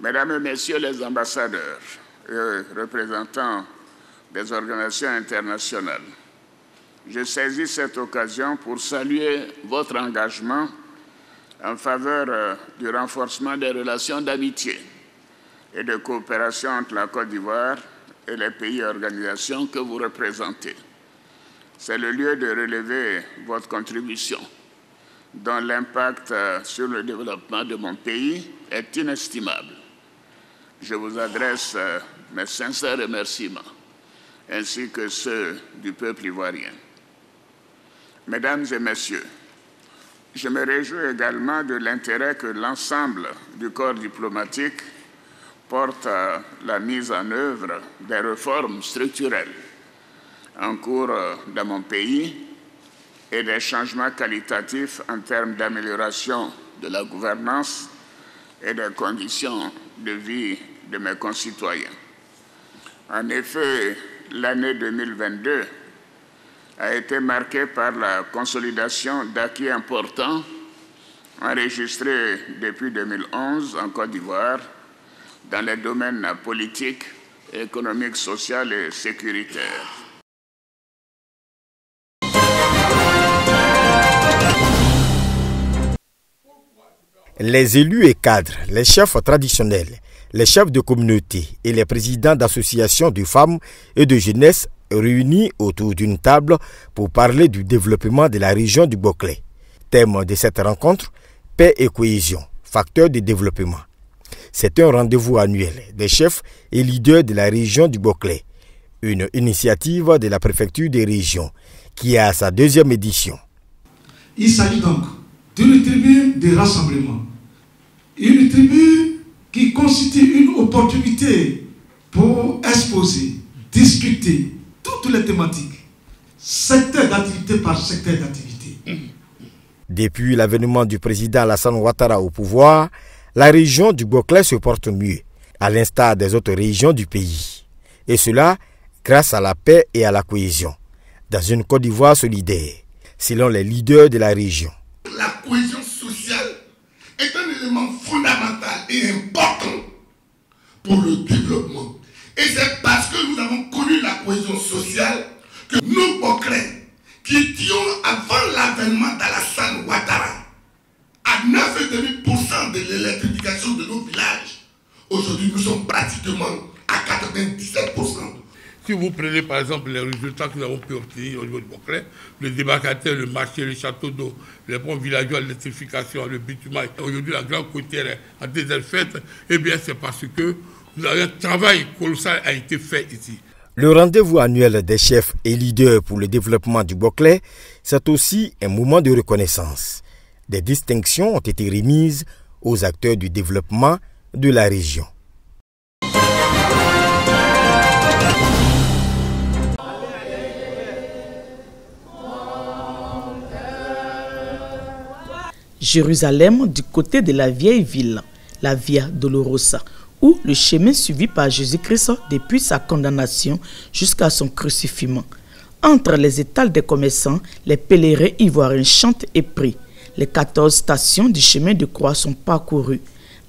Mesdames et Messieurs les ambassadeurs et représentants des organisations internationales, je saisis cette occasion pour saluer votre engagement en faveur euh, du renforcement des relations d'amitié et de coopération entre la Côte d'Ivoire et les pays et organisations que vous représentez. C'est le lieu de relever votre contribution, dont l'impact euh, sur le développement de mon pays est inestimable. Je vous adresse euh, mes sincères remerciements, ainsi que ceux du peuple ivoirien. Mesdames et Messieurs, je me réjouis également de l'intérêt que l'ensemble du corps diplomatique porte à la mise en œuvre des réformes structurelles en cours dans mon pays et des changements qualitatifs en termes d'amélioration de la gouvernance et des conditions de vie de mes concitoyens. En effet, l'année 2022 a été marquée par la consolidation d'acquis importants enregistrés depuis 2011 en Côte d'Ivoire dans les domaines politiques, économiques, social et sécuritaires. Les élus et cadres, les chefs traditionnels, les chefs de communauté et les présidents d'associations de femmes et de jeunesse réunis autour d'une table pour parler du développement de la région du Boclé. Thème de cette rencontre, paix et cohésion, facteur de développement. C'est un rendez-vous annuel des chefs et leaders de la région du Boclé, une initiative de la préfecture des régions qui a sa deuxième édition. Il s'agit donc d'une tribune de rassemblement, une tribune qui constitue une opportunité pour exposer, discuter toutes les thématiques, secteur d'activité par secteur d'activité. Depuis l'avènement du président Alassane Ouattara au pouvoir, la région du Boclé se porte mieux, à l'instar des autres régions du pays. Et cela grâce à la paix et à la cohésion, dans une Côte d'Ivoire solidaire, selon les leaders de la région. La cohésion sociale est un élément fondamental et important pour le développement. Et c'est parce que nous avons connu la cohésion sociale que nous, Boclais, qui étions avant l'avènement d'Alassane Ouattara, à 9,5% de l'électrification de nos villages, aujourd'hui nous sommes pratiquement à 97%. Si vous prenez par exemple les résultats que nous avons pu obtenir au niveau de Boclé, le débarcateur, le marché, le château d'eau, les ponts villageois, l'électrification, le bitume, aujourd'hui la grande côtière a des faites, eh bien c'est parce que un travail colossal a été fait ici. Le rendez-vous annuel des chefs et leaders pour le développement du Boclé, c'est aussi un moment de reconnaissance. Des distinctions ont été remises aux acteurs du développement de la région. Jérusalem du côté de la vieille ville, la Via Dolorosa, où le chemin suivi par Jésus-Christ depuis sa condamnation jusqu'à son crucifixion. Entre les étals des commerçants, les pèlerins ivoiriens chantent et prient. Les 14 stations du chemin de croix sont parcourues.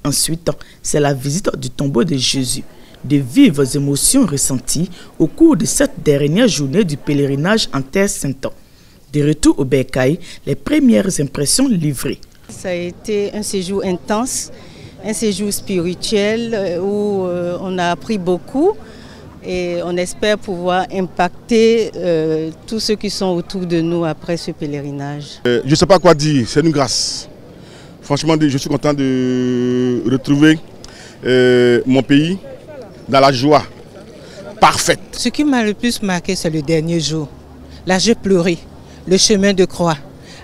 Ensuite, c'est la visite du tombeau de Jésus. De vives émotions ressenties au cours de cette dernière journée du pèlerinage en Terre Sainte. De retour au Bercail, les premières impressions livrées. Ça a été un séjour intense, un séjour spirituel euh, où euh, on a appris beaucoup et on espère pouvoir impacter euh, tous ceux qui sont autour de nous après ce pèlerinage. je ne sais pas quoi dire, c'est une grâce. Franchement, je suis content de retrouver mon pays dans la joie parfaite. Ce qui m'a le plus marqué, c'est le dernier jour. Là, j'ai pleuré le chemin de croix,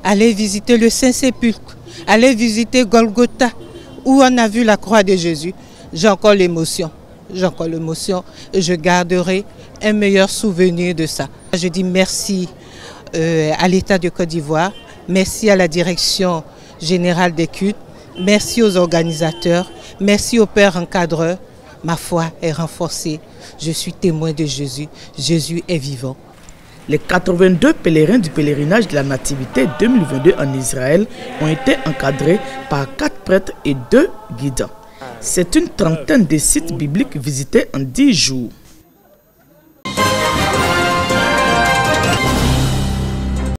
aller visiter le Saint-Sépulcre, aller visiter Golgotha, où on a vu la croix de Jésus. J'ai encore l'émotion, j'ai encore l'émotion je garderai un meilleur souvenir de ça. Je dis merci euh, à l'État de Côte d'Ivoire, merci à la direction générale des cultes, merci aux organisateurs, merci aux pères encadreurs. Ma foi est renforcée. Je suis témoin de Jésus. Jésus est vivant. Les 82 pèlerins du pèlerinage de la Nativité 2022 en Israël ont été encadrés par quatre prêtres et deux guides. C'est une trentaine de sites bibliques visités en dix jours.